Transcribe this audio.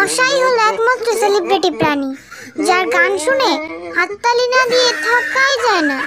মশাই হলো একমাত্র সেলিব্রিটি প্রাণী যার গান শুনে হাততালি না দিয়ে থাকাই যায় না।